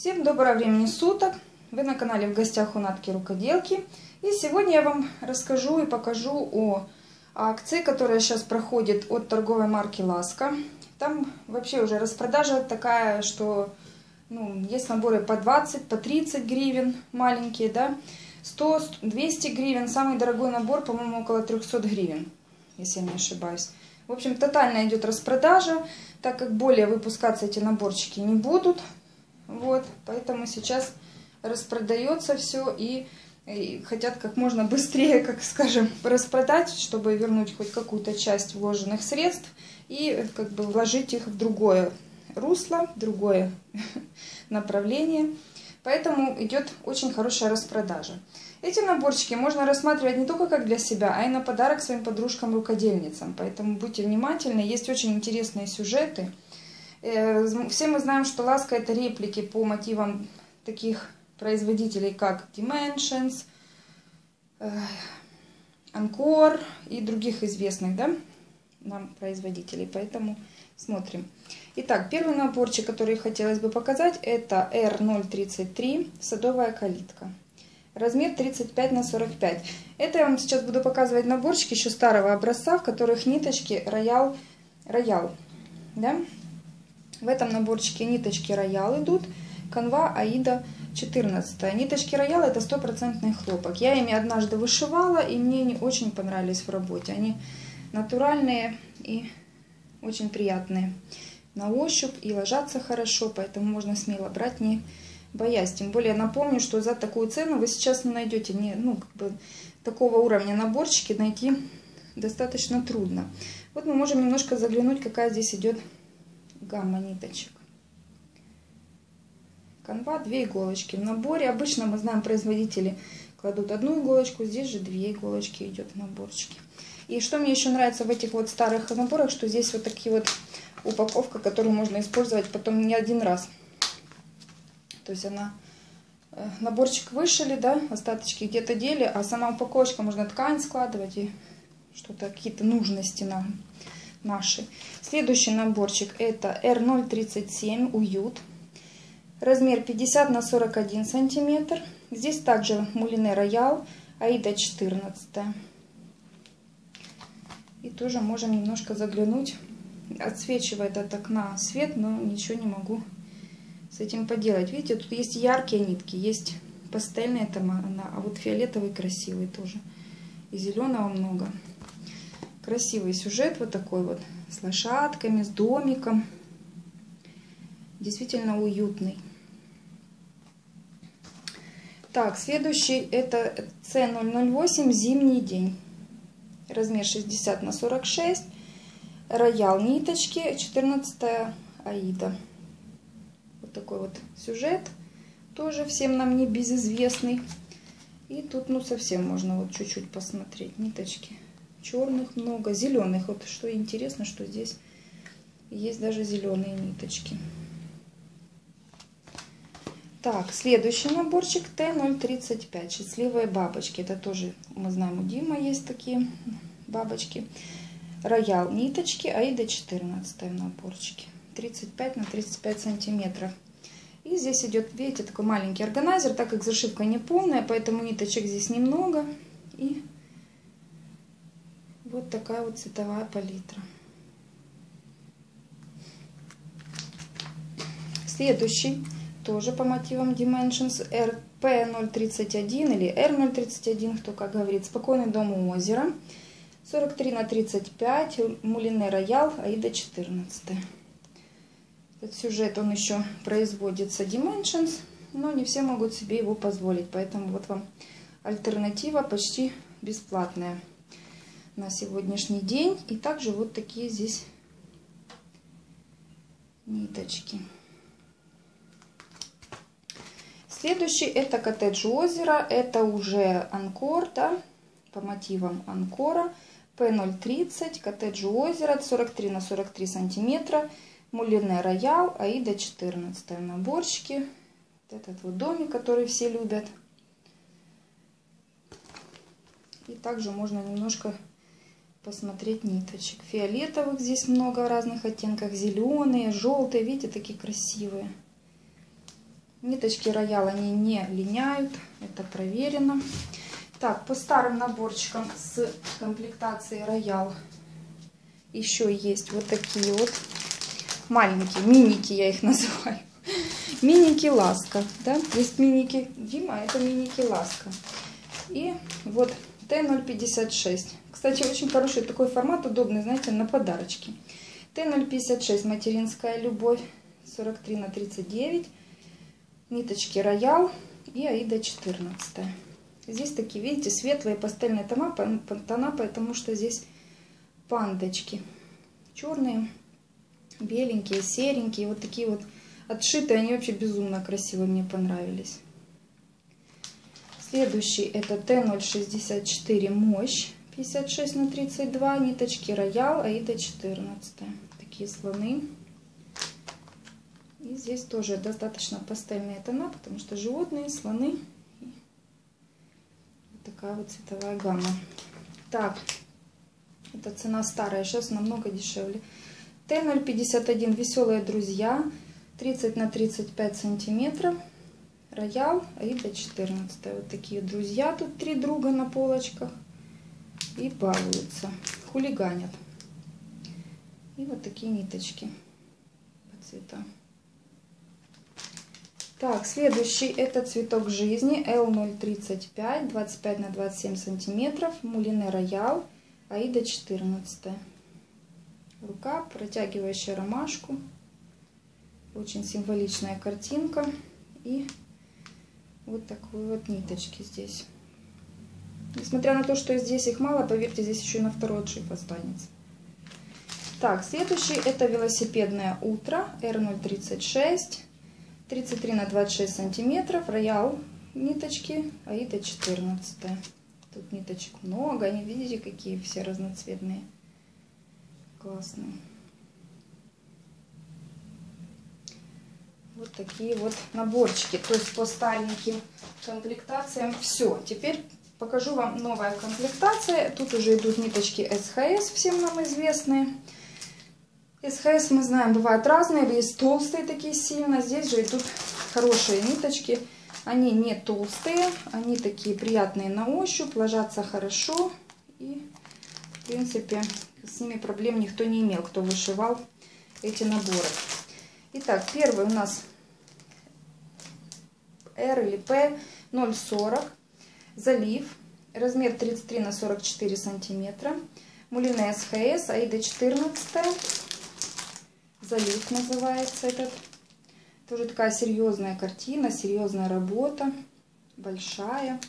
Всем доброго времени суток! Вы на канале в гостях у Натки Рукоделки. И сегодня я вам расскажу и покажу о акции, которая сейчас проходит от торговой марки Ласка. Там вообще уже распродажа такая, что ну, есть наборы по 20, по 30 гривен маленькие, да, 100, 200 гривен. Самый дорогой набор, по-моему, около 300 гривен, если я не ошибаюсь. В общем, тотально идет распродажа, так как более выпускаться эти наборчики не будут. Вот, поэтому сейчас распродается все и, и хотят как можно быстрее, как скажем, распродать, чтобы вернуть хоть какую-то часть вложенных средств и как бы вложить их в другое русло, в другое направление. Поэтому идет очень хорошая распродажа. Эти наборчики можно рассматривать не только как для себя, а и на подарок своим подружкам-рукодельницам. Поэтому будьте внимательны, есть очень интересные сюжеты. Э, все мы знаем, что ласка это реплики по мотивам таких производителей, как Dimensions, Анкор э, и других известных да, нам производителей. Поэтому смотрим. Итак, первый наборчик, который хотелось бы показать, это R033 садовая калитка. Размер 35 на 45. Это я вам сейчас буду показывать наборчики еще старого образца, в которых ниточки роял, роял. Да? В этом наборчике ниточки роял идут, канва Аида 14. Ниточки роял это стопроцентный хлопок. Я ими однажды вышивала, и мне они очень понравились в работе. Они натуральные и очень приятные на ощупь и ложатся хорошо, поэтому можно смело брать, не боясь. Тем более напомню, что за такую цену вы сейчас не найдете не, ну, как бы, такого уровня наборчики найти достаточно трудно. Вот мы можем немножко заглянуть, какая здесь идет гамма ниточек. Канва, две иголочки. В наборе обычно мы знаем производители кладут одну иголочку, здесь же две иголочки идет в наборчике. И что мне еще нравится в этих вот старых наборах, что здесь вот такие вот упаковка, которую можно использовать потом не один раз. То есть она э, наборчик вышили, да, остаточки где-то дели, а сама упаковочка можно ткань складывать и что-то, какие-то нужности на наши. Следующий наборчик это R037 Уют. Размер 50 на 41 сантиметр. Здесь также Мулине Роял, Аида 14. И тоже можем немножко заглянуть. Отсвечивает от окна свет, но ничего не могу с этим поделать. Видите, тут есть яркие нитки, есть пастельные тома, а вот фиолетовый красивый тоже. И зеленого много. Красивый сюжет вот такой вот, с лошадками, с домиком. Действительно уютный. Так, следующий это C008 «Зимний день» размер 60 на 46, роял ниточки, 14 аида. Вот такой вот сюжет, тоже всем нам не безызвестный. И тут, ну, совсем можно вот чуть-чуть посмотреть. Ниточки черных много, зеленых. Вот что интересно, что здесь есть даже зеленые ниточки. Так, следующий наборчик Т035. Счастливые бабочки. Это тоже, мы знаем, у Дима есть такие бабочки. Роял ниточки, Аида 14 наборчики. 35 на 35 сантиметров. И здесь идет, видите, такой маленький органайзер, так как зашивка не полная, поэтому ниточек здесь немного. И вот такая вот цветовая палитра. Следующий тоже по мотивам Dimensions RP031 или R031, кто как говорит, спокойный дом у озера. 43 на 35, Мулине Роял, Аида 14. Этот сюжет, он еще производится Dimensions, но не все могут себе его позволить, поэтому вот вам альтернатива почти бесплатная на сегодняшний день. И также вот такие здесь ниточки. Следующий это коттедж озера. Это уже анкор, да, по мотивам анкора. P030, коттедж озера, 43 на 43 сантиметра. Мулине Роял, Аида 14 наборчики. Вот этот вот домик, который все любят. И также можно немножко посмотреть ниточек. Фиолетовых здесь много в разных оттенках. Зеленые, желтые. Видите, такие красивые. Ниточки роял, они не линяют, это проверено. Так, по старым наборчикам с комплектацией роял еще есть вот такие вот маленькие, миники я их называю. Миники Ласка, да, есть миники Дима, это миники Ласка. И вот Т056. Кстати, очень хороший такой формат, удобный, знаете, на подарочки. Т056, материнская любовь, 43 на 39. Ниточки Роял и Аида 14. Здесь такие, видите, светлые пастельные тона, тона потому что здесь пандочки. Черные, беленькие, серенькие, вот такие вот отшитые, они вообще безумно красиво мне понравились. Следующий это Т064 мощь 56 на 32, ниточки роял, аида 14. Такие слоны. И здесь тоже достаточно пастельные тона, потому что животные, слоны. Вот такая вот цветовая гамма. Так, это цена старая, сейчас намного дешевле. Т051 веселые друзья, 30 на 35 сантиметров. Роял, Аида 14. Вот такие друзья. Тут три друга на полочках. И балуются. Хулиганят. И вот такие ниточки по цветам. Так, следующий это цветок жизни L035, 25 на 27 сантиметров, Мулине Роял, Аида 14. Рука, протягивающая ромашку. Очень символичная картинка. И вот такой вот ниточки здесь. Несмотря на то, что здесь их мало, поверьте, здесь еще и на второй отшив останется. Так, следующий это велосипедное утро R036. 33 на 26 сантиметров. Роял ниточки, Аида 14. Тут ниточек много. Они, видите, какие все разноцветные. Классные. Вот такие вот наборчики. То есть по стареньким комплектациям все. Теперь покажу вам новая комплектация. Тут уже идут ниточки СХС, всем нам известные. СХС мы знаем, бывают разные. Есть толстые такие сильно. Здесь же идут хорошие ниточки. Они не толстые, они такие приятные на ощупь, ложатся хорошо. И, в принципе, с ними проблем никто не имел, кто вышивал эти наборы. Итак, первый у нас R или P 0,40. Залив. Размер 33 на 44 сантиметра. Мулина СХС, Аида 14. Залив называется этот. Тоже такая серьезная картина, серьезная работа. Большая.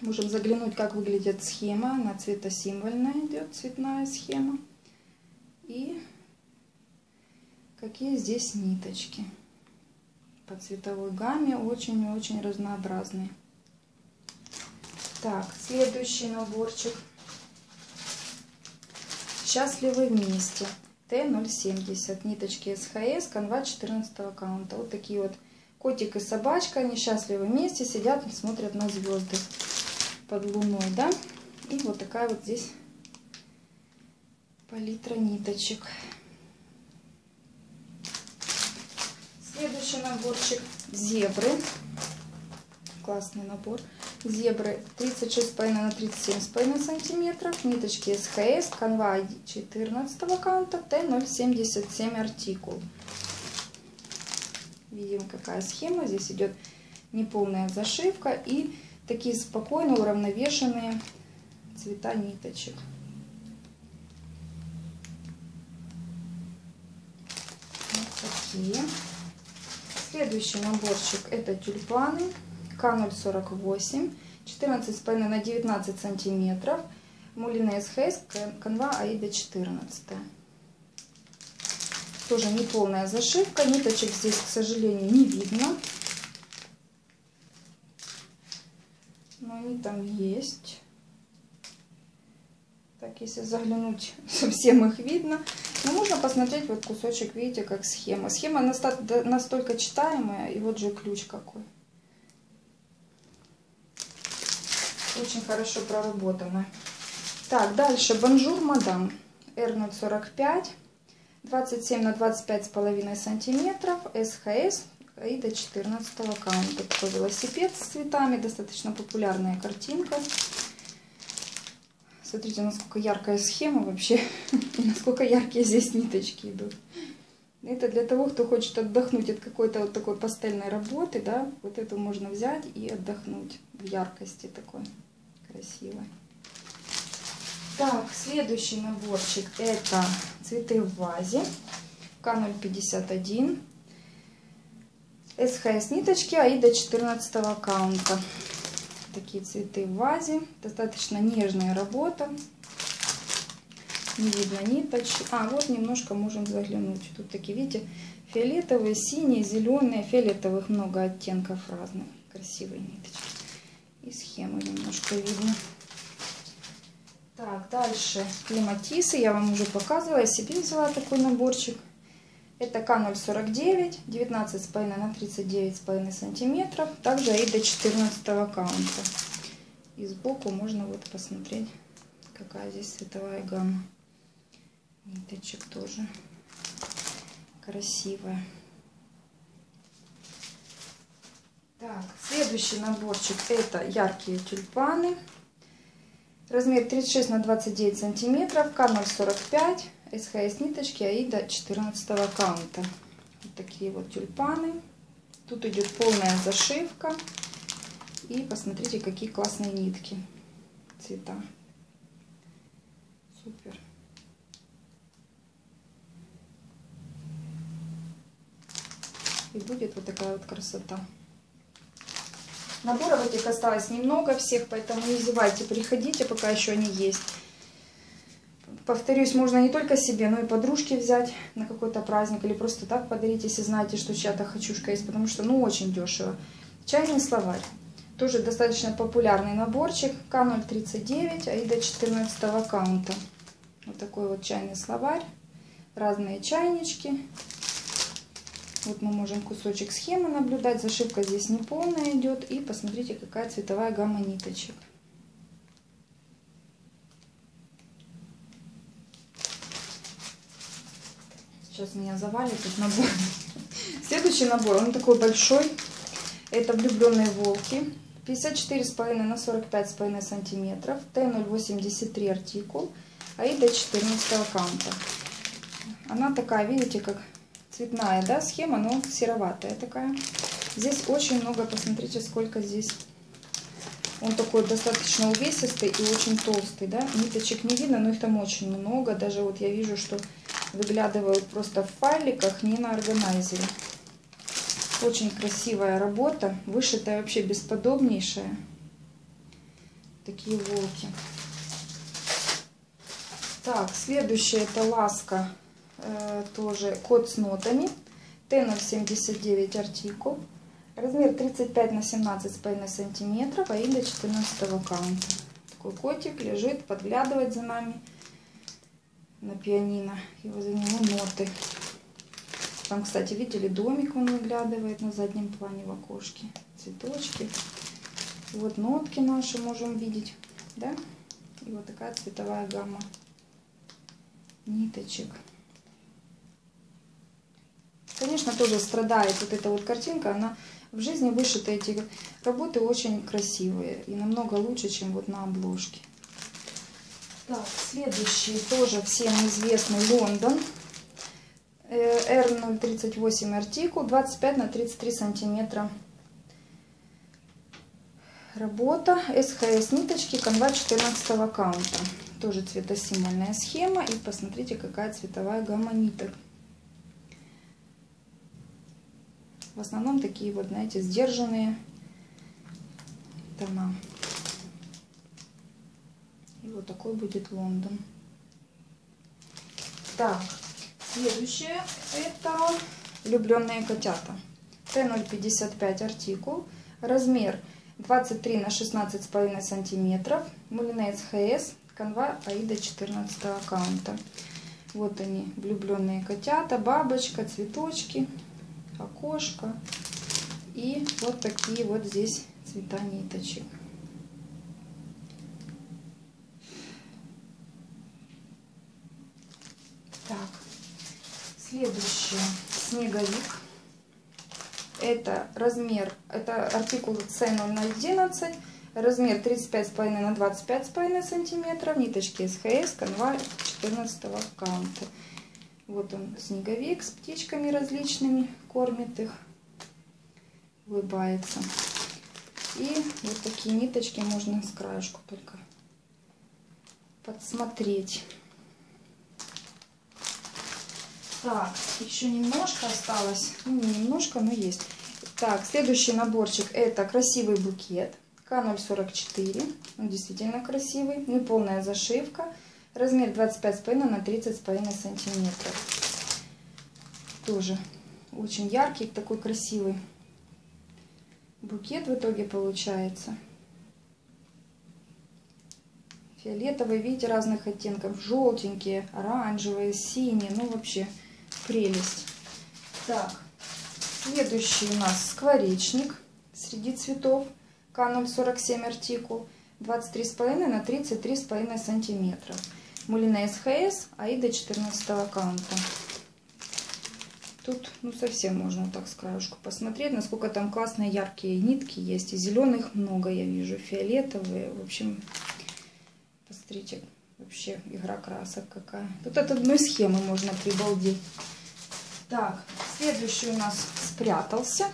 Можем заглянуть, как выглядит схема. Она цветосимвольная идет, цветная схема. И какие здесь ниточки по цветовой гамме очень-очень разнообразные. Так, следующий наборчик. Счастливы вместе. Т070. Ниточки СХС, канва 14 аккаунта. Вот такие вот котик и собачка. Они счастливы вместе, сидят смотрят на звезды под луной, да. И вот такая вот здесь палитра ниточек. Следующий наборчик зебры. Классный набор. Зебры 36,5 на 37,5 сантиметров. Ниточки СХС. Канва 14 аккаунта. Т077 артикул. Видим, какая схема. Здесь идет неполная зашивка и такие спокойно уравновешенные цвета ниточек. Вот такие. Следующий наборчик это тюльпаны К048, 14,5 на 19 сантиметров. Мулина СХС, канва Аида 14. Тоже неполная зашивка, ниточек здесь, к сожалению, не видно. Но они там есть. Так, если заглянуть, совсем их видно. Но ну, можно посмотреть вот кусочек, видите, как схема. Схема настолько читаемая, и вот же ключ какой. Очень хорошо проработано. Так, дальше Bonjour Madame R045. 27 на 25 с половиной сантиметров, СХС и до 14 каунта. Такой велосипед с цветами, достаточно популярная картинка. Смотрите, насколько яркая схема вообще, насколько яркие здесь ниточки идут. Это для того, кто хочет отдохнуть от какой-то вот такой пастельной работы, да, вот эту можно взять и отдохнуть в яркости такой красивой. Так, следующий наборчик это цветы в вазе К051. СХС ниточки Аида 14 аккаунта. Такие цветы в вазе. Достаточно нежная работа. Не видно ниточек. А, вот немножко можем заглянуть. Тут такие, видите, фиолетовые, синие, зеленые. Фиолетовых много оттенков разных. Красивые ниточки. И схему немножко видно. Так, дальше клематисы. Я вам уже показывала. Я себе взяла такой наборчик. Это К049, 19,5 на 39,5 сантиметров. Также и до 14 аккаунта. И сбоку можно вот посмотреть, какая здесь цветовая гамма. Ниточек тоже красивая. Так, следующий наборчик это яркие тюльпаны. Размер 36 на 29 сантиметров, К045, СХС ниточки Аида 14 аккаунта. Вот такие вот тюльпаны. Тут идет полная зашивка. И посмотрите, какие классные нитки, цвета. Супер. И будет вот такая вот красота. Наборов этих осталось немного всех, поэтому не зевайте, приходите, пока еще они есть. Повторюсь, можно не только себе, но и подружке взять на какой-то праздник или просто так подарить, если знаете, что чья-то хочушка есть, потому что, ну, очень дешево. Чайный словарь. Тоже достаточно популярный наборчик. К039, а и до 14 аккаунта. Вот такой вот чайный словарь. Разные чайнички. Вот мы можем кусочек схемы наблюдать. Зашивка здесь не полная идет. И посмотрите, какая цветовая гамма ниточек. Сейчас меня завалит этот набор. Следующий набор, он такой большой. Это влюбленные волки. 54,5 на 45,5 сантиметров. Т083 артикул. Аида 14 аккаунта. Она такая, видите, как цветная, да, схема, но сероватая такая. Здесь очень много, посмотрите, сколько здесь. Он такой достаточно увесистый и очень толстый, да. Ниточек не видно, но их там очень много. Даже вот я вижу, что выглядывают просто в файликах, не на органайзере. Очень красивая работа, вышитая вообще бесподобнейшая. Такие волки. Так, следующее это ласка Э, тоже код с нотами. Т079 артикул. Размер 35 на 17,5 сантиметров, а имя 14 каунта. Такой котик лежит, подглядывает за нами на пианино. И возле него ноты. Там, кстати, видели, домик он выглядывает на заднем плане в окошке. Цветочки. Вот нотки наши можем видеть. Да? И вот такая цветовая гамма ниточек. Конечно, тоже страдает вот эта вот картинка, она в жизни вышита эти работы очень красивые и намного лучше, чем вот на обложке. Так, следующий тоже всем известный Лондон. R038 э, артикул, 25 на 33 сантиметра. Работа СХС ниточки, канва 14 аккаунта. Тоже цветосимвольная схема. И посмотрите, какая цветовая гамма ниток. В основном такие вот, знаете, сдержанные тона. Вот такой будет Лондон. Так, следующее это влюбленные котята. Т055 артикул. Размер 23 на 16,5 сантиметров. Мулинец ХС. Канва Аида 14 аккаунта. Вот они, влюбленные котята, бабочка, цветочки окошко. И вот такие вот здесь цвета ниточек. Так, Следующее. Снеговик. Это размер, это артикул C011. Размер 35,5 на 25,5 сантиметров. Ниточки СХС, канва 14 каунта. Вот он, снеговик с птичками различными, кормит их, улыбается. И вот такие ниточки можно с краешку только подсмотреть. Так, еще немножко осталось. Ну, не немножко, но есть. Так, следующий наборчик это красивый букет. К044. Он действительно красивый. Неполная зашивка. Размер 25,5 на 30,5 сантиметров. Тоже очень яркий, такой красивый букет в итоге получается. Фиолетовые, видите, разных оттенков. Желтенькие, оранжевые, синие. Ну, вообще, прелесть. Так, следующий у нас скворечник среди цветов. К047 артикул. 23,5 на 33,5 сантиметров. Мулина СХС, Аида 14 аккаунта. Тут ну совсем можно так с краешку посмотреть, насколько там классные яркие нитки есть. И зеленых много я вижу, фиолетовые. В общем, посмотрите, вообще игра красок какая. Тут от одной схемы можно прибалдеть. Так, следующий у нас спрятался.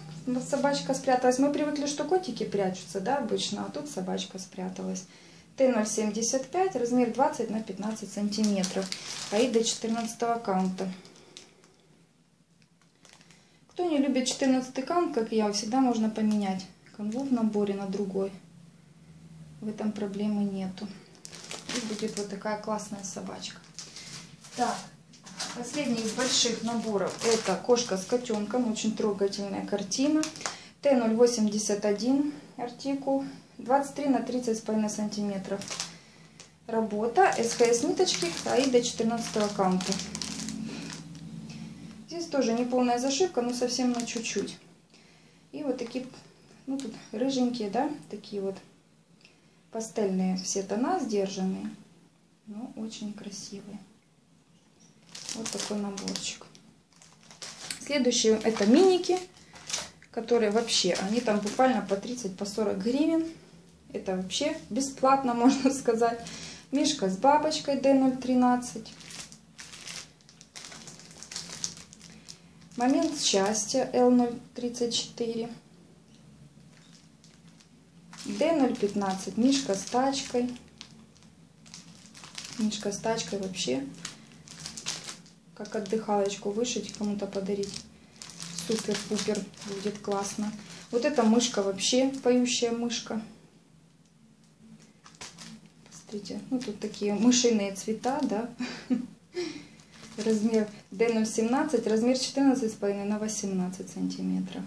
Собачка спряталась. Мы привыкли, что котики прячутся, да, обычно, а тут собачка спряталась. Т075, размер 20 на 15 сантиметров. Аида 14 аккаунта. Кто не любит 14 кант, как я, всегда можно поменять канву в наборе на другой. В этом проблемы нету. И будет вот такая классная собачка. Так, последний из больших наборов это кошка с котенком. Очень трогательная картина. Т081 артикул. 23 на 30,5 сантиметров. Работа. СХС ниточки. Аида 14 аккаунта. Здесь тоже не полная зашивка, но совсем на чуть-чуть. И вот такие, ну тут рыженькие, да, такие вот пастельные все тона сдержанные, но очень красивые. Вот такой наборчик. Следующие это миники, которые вообще, они там буквально по 30, по 40 гривен. Это вообще бесплатно, можно сказать. Мишка с бабочкой D013. Момент счастья L034. D015. Мишка с тачкой. Мишка с тачкой вообще. Как отдыхалочку вышить, кому-то подарить. Супер-пупер. Будет классно. Вот эта мышка вообще, поющая мышка. Посмотрите, ну тут такие мышиные цвета, да. размер D017, размер 14,5 на 18 сантиметров.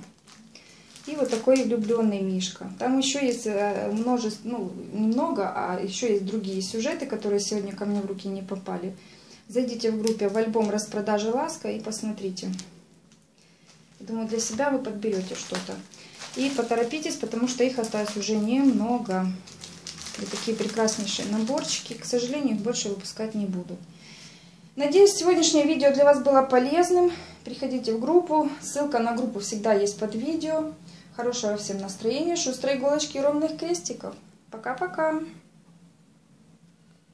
И вот такой влюбленный Мишка. Там еще есть э, множество, ну, немного, а еще есть другие сюжеты, которые сегодня ко мне в руки не попали. Зайдите в группе в альбом распродажи Ласка и посмотрите. Думаю, для себя вы подберете что-то. И поторопитесь, потому что их осталось уже немного. И такие прекраснейшие наборчики. К сожалению, их больше выпускать не буду. Надеюсь, сегодняшнее видео для вас было полезным. Приходите в группу. Ссылка на группу всегда есть под видео. Хорошего всем настроения, шустрой иголочки и ровных крестиков. Пока-пока.